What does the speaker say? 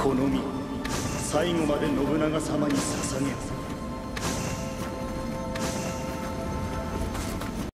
この身。最後まで信長様に捧げ。